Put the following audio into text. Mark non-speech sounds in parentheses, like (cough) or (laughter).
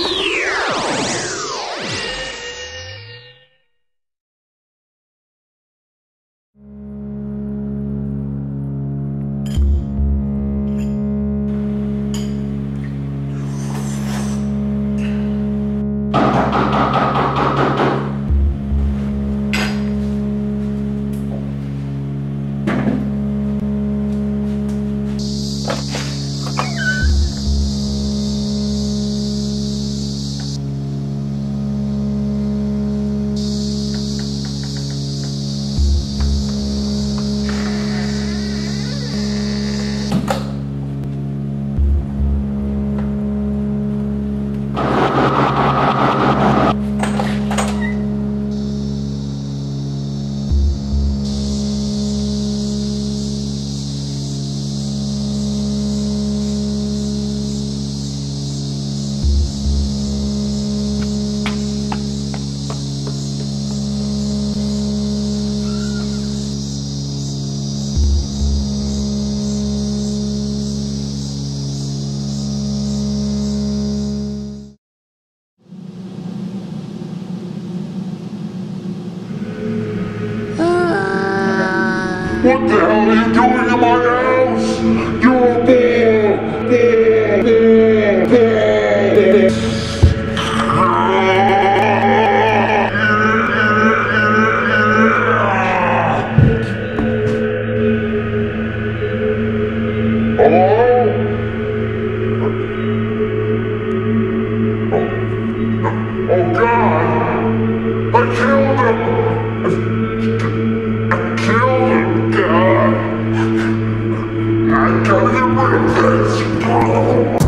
Yeah. (laughs) What the hell are you doing in my house? You're a bore! Bore! Bore! Bore! Hello? Oh, oh, oh, oh God! I killed him! Got it, got it,